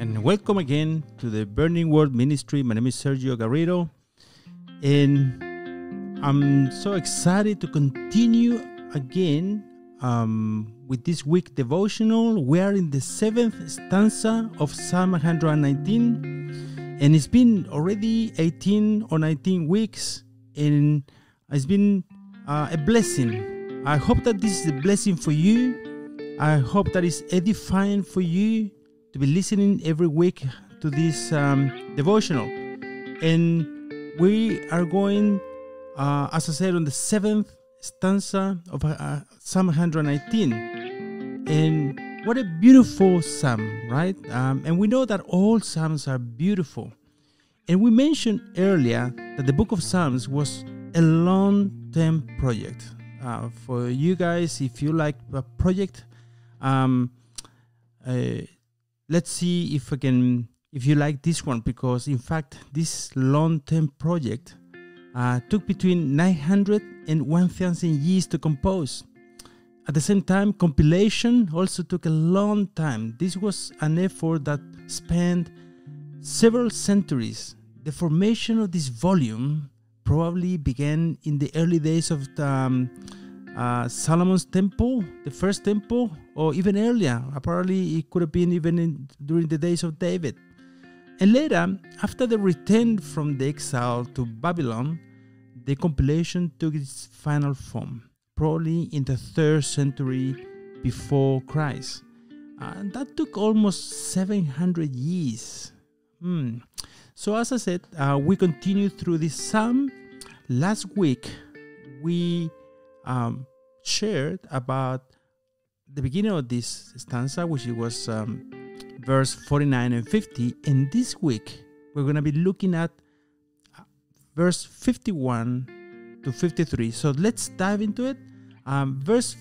and welcome again to the Burning Word Ministry. My name is Sergio Garrido, and I'm so excited to continue again um, with this week devotional. We are in the seventh stanza of Psalm 119, and it's been already 18 or 19 weeks, and it's been uh, a blessing. I hope that this is a blessing for you. I hope that it's edifying for you to be listening every week to this um, devotional. And we are going, uh, as I said, on the seventh stanza of uh, Psalm 119. And what a beautiful psalm, right? Um, and we know that all psalms are beautiful. And we mentioned earlier that the book of Psalms was a long term project. Uh, for you guys, if you like a project, um, uh, let's see if I can if you like this one because in fact this long-term project uh, took between 900 and 1000 years to compose. At the same time compilation also took a long time. This was an effort that spanned several centuries. The formation of this volume probably began in the early days of the, um, uh, Solomon's temple, the first temple, or even earlier. Apparently, it could have been even in, during the days of David. And later, after the return from the exile to Babylon, the compilation took its final form, probably in the third century before Christ. And that took almost 700 years. Hmm. So, as I said, uh, we continue through this psalm. Last week, we um, shared about the beginning of this stanza, which it was um, verse 49 and 50. And this week, we're going to be looking at uh, verse 51 to 53. So let's dive into it. Um, verse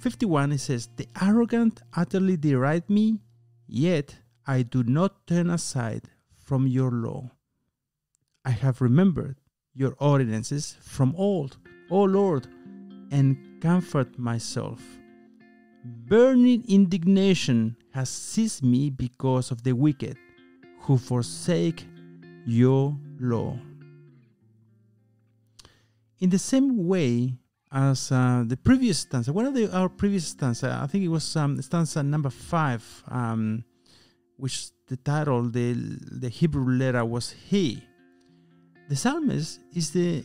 51 it says, The arrogant utterly deride me, yet I do not turn aside from your law. I have remembered your ordinances from old. O Lord, and comfort myself. Burning indignation has seized me because of the wicked who forsake your law. In the same way as uh, the previous stanza, one of the, our previous stanza, I think it was um, stanza number five, um, which the title, the, the Hebrew letter was He. The psalmist is the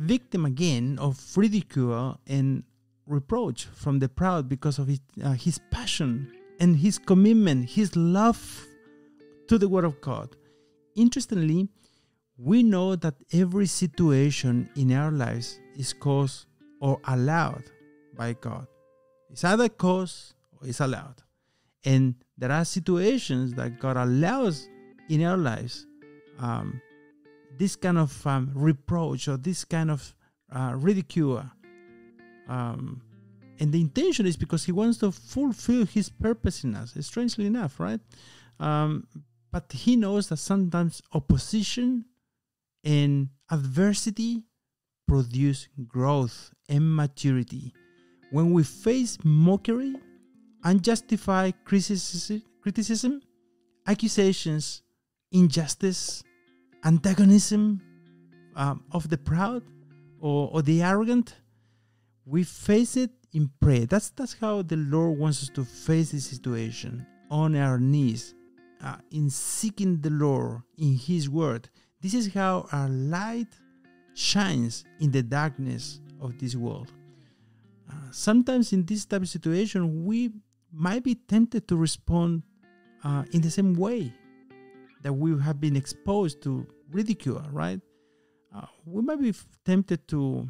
victim again of ridicule and reproach from the proud because of his, uh, his passion and his commitment, his love to the Word of God. Interestingly, we know that every situation in our lives is caused or allowed by God. It's either caused or it's allowed. And there are situations that God allows in our lives um, this kind of um, reproach or this kind of uh, ridicule. Um, and the intention is because he wants to fulfill his purpose in us. Strangely enough, right? Um, but he knows that sometimes opposition and adversity produce growth and maturity. When we face mockery, unjustified criticism, criticism accusations, injustice, antagonism um, of the proud or, or the arrogant, we face it in prayer. That's that's how the Lord wants us to face this situation on our knees, uh, in seeking the Lord in His Word. This is how our light shines in the darkness of this world. Uh, sometimes in this type of situation, we might be tempted to respond uh, in the same way that we have been exposed to ridicule, right? Uh, we might be tempted to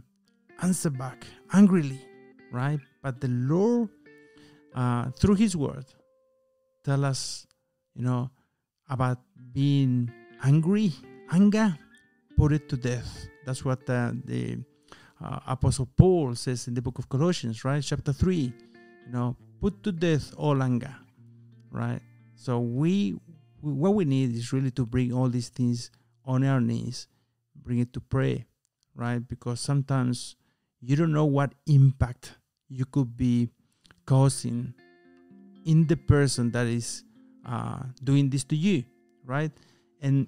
answer back angrily, right? But the Lord, uh, through His Word, tell us, you know, about being angry, anger, put it to death. That's what uh, the uh, Apostle Paul says in the book of Colossians, right? Chapter 3, you know, put to death all anger, right? So we what we need is really to bring all these things on our knees, bring it to pray, right? Because sometimes you don't know what impact you could be causing in the person that is uh, doing this to you, right? And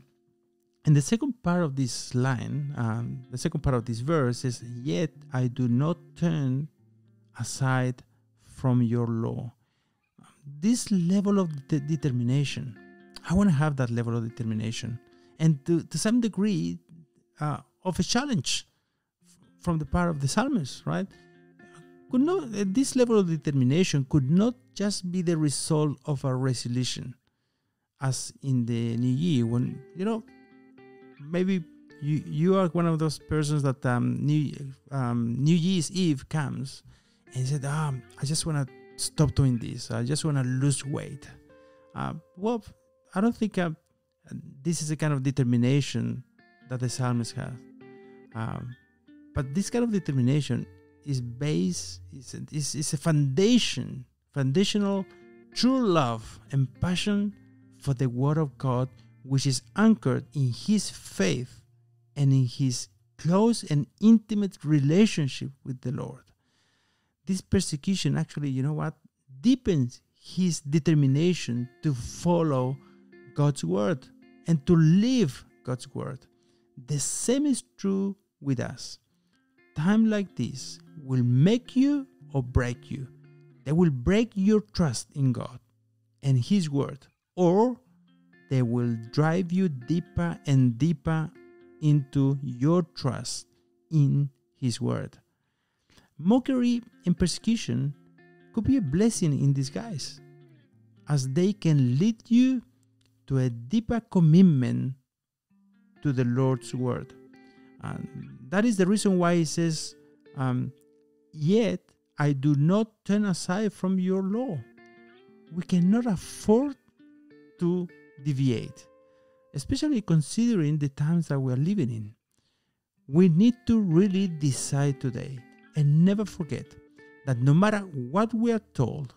and the second part of this line, um, the second part of this verse is, Yet I do not turn aside from your law. This level of de- determination, I want to have that level of determination. And to, to some degree, uh, of a challenge from the part of the psalmist, right? Could not uh, this level of determination could not just be the result of a resolution, as in the new year when you know maybe you you are one of those persons that um, New um, New Year's Eve comes and said, um, I just want to stop doing this. I just want to lose weight. Uh, well, I don't think uh, this is a kind of determination that the psalmist has. Um, but this kind of determination is based is is, is a foundation, foundational, true love and passion for the Word of God which is anchored in his faith and in his close and intimate relationship with the Lord. This persecution actually, you know what, deepens his determination to follow God's word and to live God's word. The same is true with us. Time like this will make you or break you. They will break your trust in God and His word, or they will drive you deeper and deeper into your trust in His Word. Mockery and persecution could be a blessing in disguise, as they can lead you to a deeper commitment to the Lord's Word. And that is the reason why He says, um, Yet I do not turn aside from your law. We cannot afford to deviate, especially considering the times that we are living in. We need to really decide today and never forget that no matter what we are told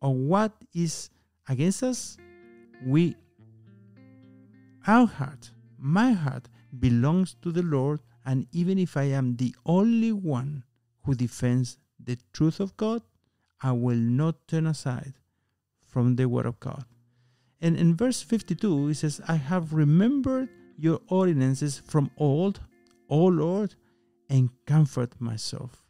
or what is against us, we our heart, my heart belongs to the Lord, and even if I am the only one who defends the truth of God, I will not turn aside from the word of God. And in verse 52, it says, I have remembered your ordinances from old, O Lord, and comfort myself.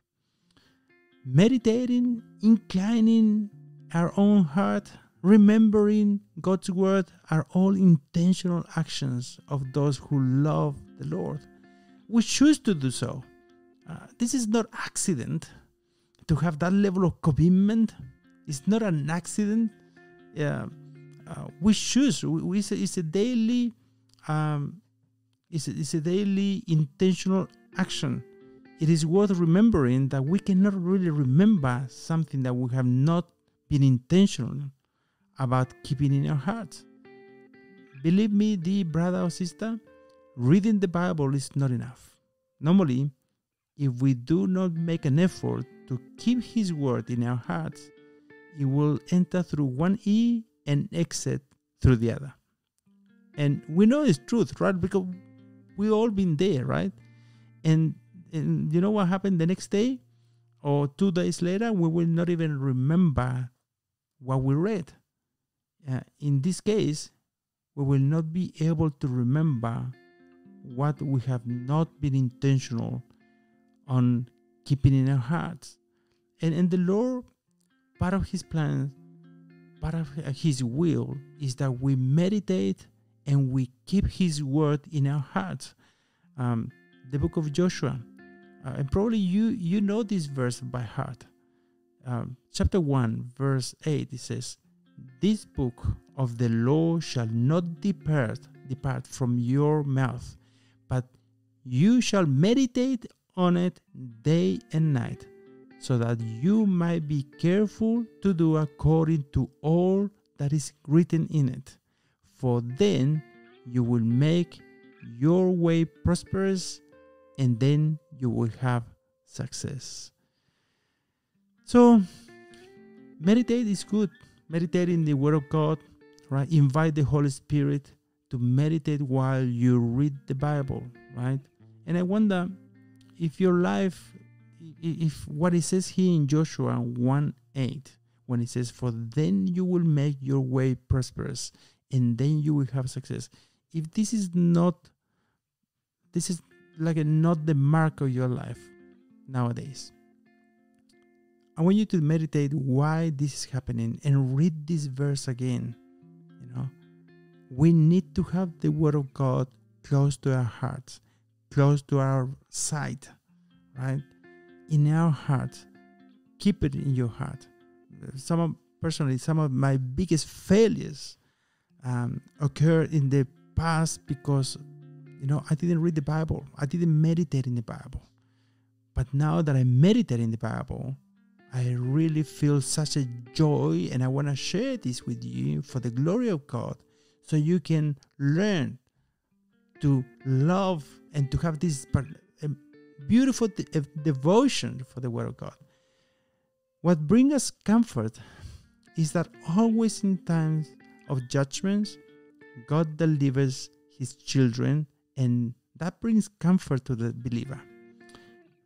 Meditating, inclining our own heart, remembering God's word are all intentional actions of those who love the Lord. We choose to do so. Uh, this is not accident to have that level of commitment. It's not an accident. Uh, we choose. We, we it's, a, it's a daily, um, it's a, it's a daily intentional action. It is worth remembering that we cannot really remember something that we have not been intentional about keeping in our hearts. Believe me, dear brother or sister, reading the Bible is not enough. Normally, if we do not make an effort to keep His word in our hearts, it will enter through one ear and exit through the other. And we know it's truth, right? Because we all been there, right? And and you know what happened the next day or two days later? We will not even remember what we read. Uh, in this case, we will not be able to remember what we have not been intentional on keeping in our hearts. And, and the Lord, part of His plan part of His will is that we meditate and we keep His word in our hearts. Um, the book of Joshua, uh, and probably you you know this verse by heart. Um, chapter one, verse eight, it says, "This book of the law shall not depart depart from your mouth, but you shall meditate on it day and night." so that you might be careful to do according to all that is written in it. For then you will make your way prosperous and then you will have success. So, meditate is good. Meditate in the Word of God, right? Invite the Holy Spirit to meditate while you read the Bible, right? And I wonder if your life if what it says here in Joshua 1 8, when it says, For then you will make your way prosperous and then you will have success. If this is not, this is like a, not the mark of your life nowadays. I want you to meditate why this is happening and read this verse again. You know, we need to have the Word of God close to our hearts, close to our sight, right? In our hearts. Keep it in your heart. Some of, personally, some of my biggest failures um, occurred in the past because, you know, I didn't read the Bible. I didn't meditate in the Bible. But now that I meditate in the Bible, I really feel such a joy, and I want to share this with you for the glory of God so you can learn to love and to have this beautiful devotion for the Word of God. What brings us comfort is that always in times of judgments, God delivers His children, and that brings comfort to the believer.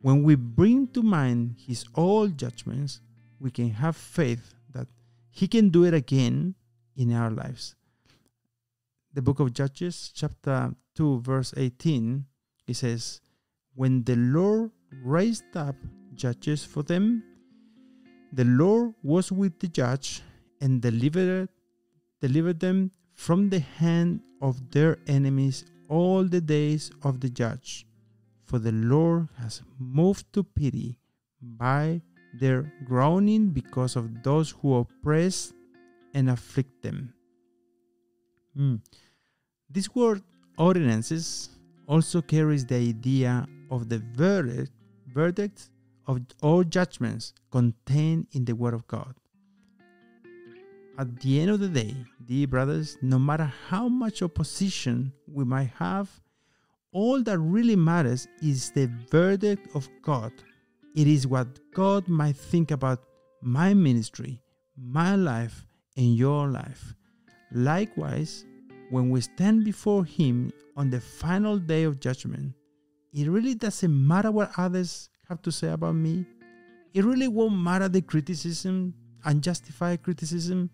When we bring to mind his old judgments, we can have faith that he can do it again in our lives. The book of Judges, chapter 2, verse 18, it says, When the Lord raised up judges for them, the Lord was with the judge and delivered, delivered them from the hand of their enemies all the days of the judge for the Lord has moved to pity by their groaning because of those who oppress and afflict them. Mm. This word ordinances also carries the idea of the verdict, verdict of all judgments contained in the Word of God. At the end of the day, dear brothers, no matter how much opposition we might have all that really matters is the verdict of God. It is what God might think about my ministry, my life, and your life. Likewise, when we stand before Him on the final day of judgment, it really doesn't matter what others have to say about me. It really won't matter the criticism, unjustified criticism.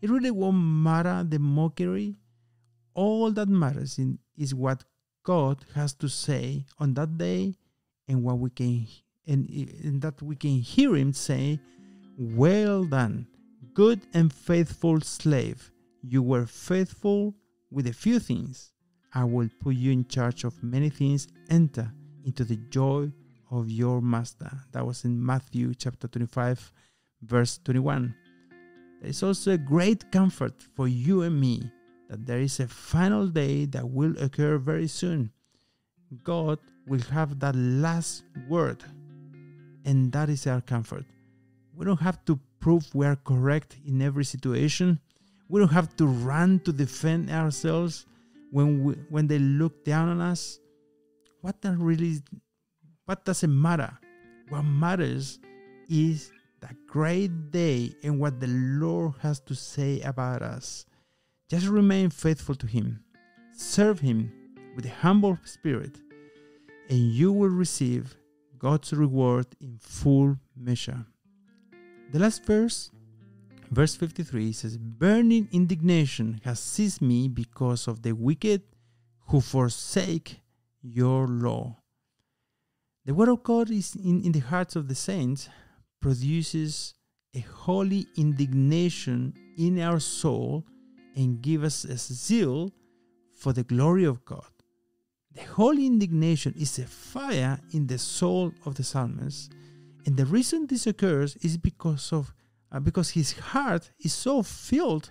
It really won't matter the mockery. All that matters in, is what God has to say on that day and what we can and, and that we can hear him say, Well done, good and faithful slave. You were faithful with a few things. I will put you in charge of many things. Enter into the joy of your master. That was in Matthew chapter 25, verse 21. It's also a great comfort for you and me that there is a final day that will occur very soon. God will have that last word, and that is our comfort. We don't have to prove we are correct in every situation. We don't have to run to defend ourselves when we, when they look down on us. What that really what doesn't matter? What matters is that great day and what the Lord has to say about us. Just remain faithful to Him. Serve Him with a humble spirit, and you will receive God's reward in full measure. The last verse, verse 53, says, Burning indignation has seized me because of the wicked who forsake your law. The word of God is in, in the hearts of the saints, produces a holy indignation in our soul and give us a zeal for the glory of God. The holy indignation is a fire in the soul of the psalmist, and the reason this occurs is because of uh, because his heart is so filled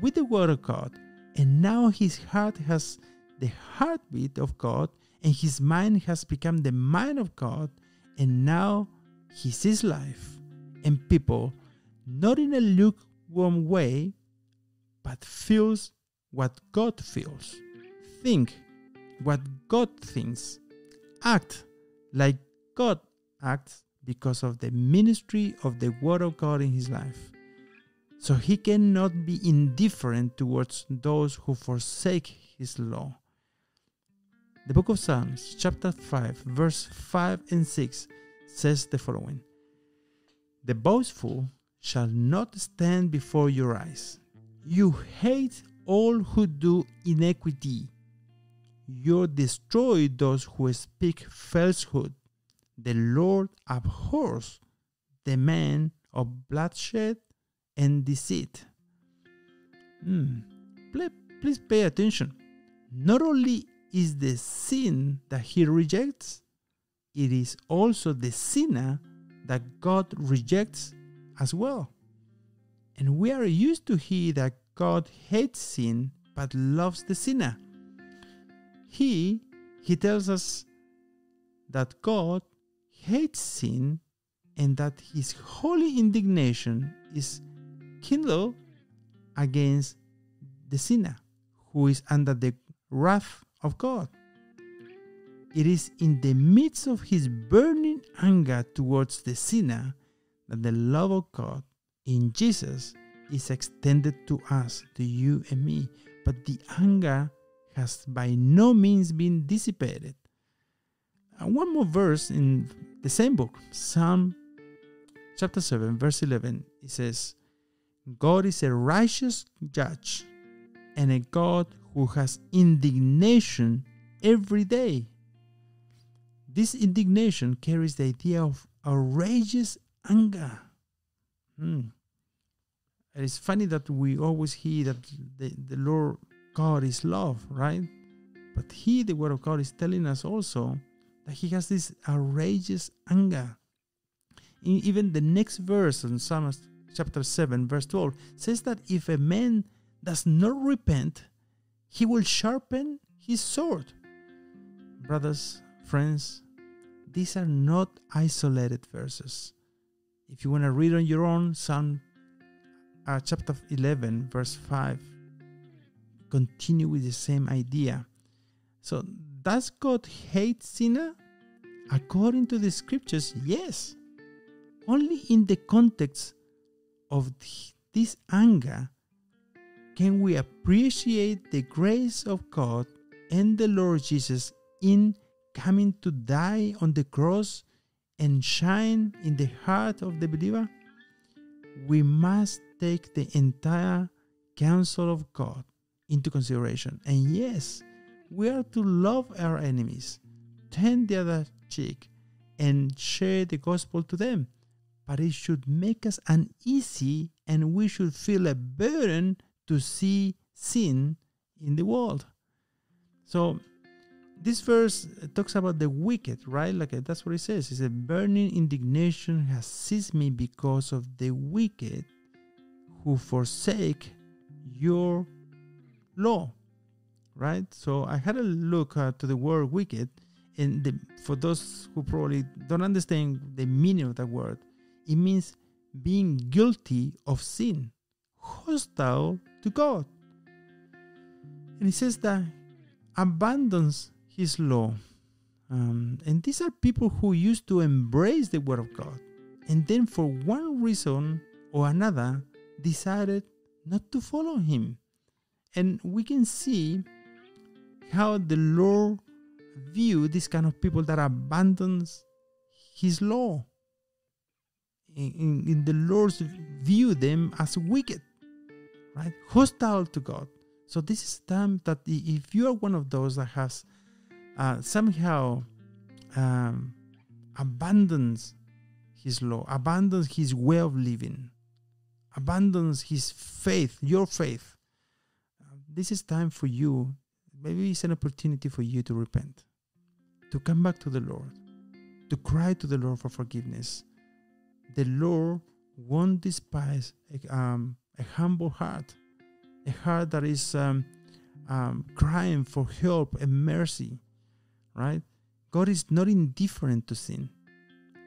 with the word of God, and now his heart has the heartbeat of God, and his mind has become the mind of God, and now he sees life and people not in a lukewarm way, but feels what God feels, think what God thinks, act like God acts because of the ministry of the Word of God in his life. So he cannot be indifferent towards those who forsake his law. The book of Psalms, chapter 5, verse 5 and 6 says the following The boastful shall not stand before your eyes. You hate all who do iniquity. You destroy those who speak falsehood. The Lord abhors the man of bloodshed and deceit. Hmm. Please pay attention. Not only is the sin that he rejects, it is also the sinner that God rejects as well. And we are used to hear that God hates sin but loves the sinner. He he tells us that God hates sin and that his holy indignation is kindled against the sinner who is under the wrath of God. It is in the midst of his burning anger towards the sinner that the love of God in Jesus is extended to us, to you and me. But the anger has by no means been dissipated. And one more verse in the same book, Psalm chapter 7, verse 11, it says, God is a righteous judge and a God who has indignation every day. This indignation carries the idea of outrageous anger. Hmm. And it's funny that we always hear that the, the Lord God is love, right? But He, the Word of God is telling us also that He has this outrageous anger. In even the next verse in Psalm chapter 7, verse 12 says that if a man does not repent, he will sharpen his sword. Brothers, friends, these are not isolated verses. If you want to read on your own, Psalm uh, chapter 11, verse 5, continue with the same idea. So, does God hate sinner? According to the scriptures, yes. Only in the context of this anger can we appreciate the grace of God and the Lord Jesus in coming to die on the cross and shine in the heart of the believer? We must take the entire counsel of God into consideration. And yes, we are to love our enemies, turn the other cheek, and share the gospel to them. But it should make us uneasy and we should feel a burden to see sin in the world. So this verse uh, talks about the wicked, right? Like uh, that's what it says. It's a burning indignation has seized me because of the wicked who forsake your law, right? So I had a look uh, to the word wicked, and the, for those who probably don't understand the meaning of that word, it means being guilty of sin, hostile to God. And he says that abandons his law. Um, and these are people who used to embrace the word of God and then for one reason or another decided not to follow him. And we can see how the Lord view this kind of people that abandons his law. In, in, the Lord's view them as wicked right? Hostile to God. So this is time that if you are one of those that has uh, somehow um, abandons His law, abandons His way of living, abandons His faith, your faith, this is time for you. Maybe it's an opportunity for you to repent, to come back to the Lord, to cry to the Lord for forgiveness. The Lord won't despise um, a humble heart, a heart that is um, um, crying for help and mercy, right? God is not indifferent to sin.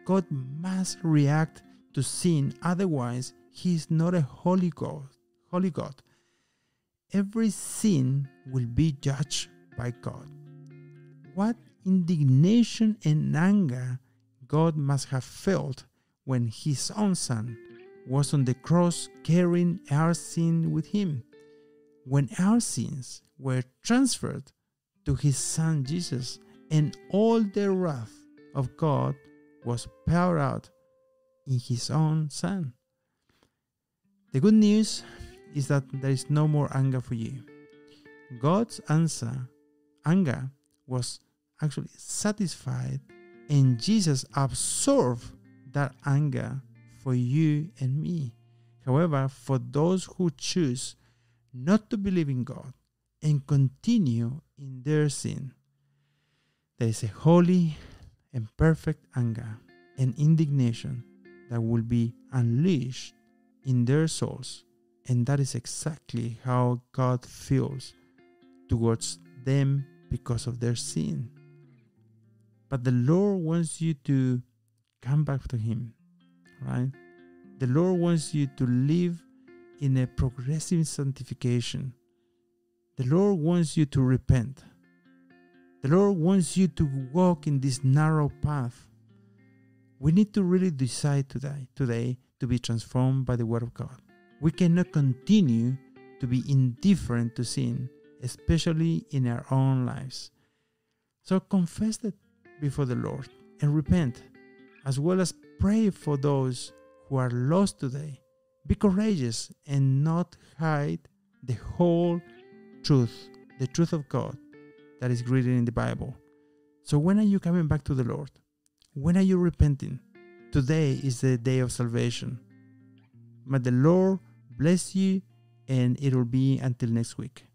God must react to sin, otherwise, He is not a holy God. Holy God. Every sin will be judged by God. What indignation and anger God must have felt when His own Son was on the cross carrying our sin with him. When our sins were transferred to his son Jesus, and all the wrath of God was poured out in his own son. The good news is that there is no more anger for you. God's answer, anger, was actually satisfied, and Jesus absorbed that anger for you and me. However, for those who choose not to believe in God and continue in their sin, there is a holy and perfect anger and indignation that will be unleashed in their souls. And that is exactly how God feels towards them because of their sin. But the Lord wants you to come back to Him, right? The Lord wants you to live in a progressive sanctification. The Lord wants you to repent. The Lord wants you to walk in this narrow path. We need to really decide today, today to be transformed by the Word of God. We cannot continue to be indifferent to sin, especially in our own lives. So confess it before the Lord and repent, as well as pray for those who are lost today. Be courageous and not hide the whole truth, the truth of God that is written in the Bible. So, when are you coming back to the Lord? When are you repenting? Today is the day of salvation. May the Lord bless you, and it will be until next week.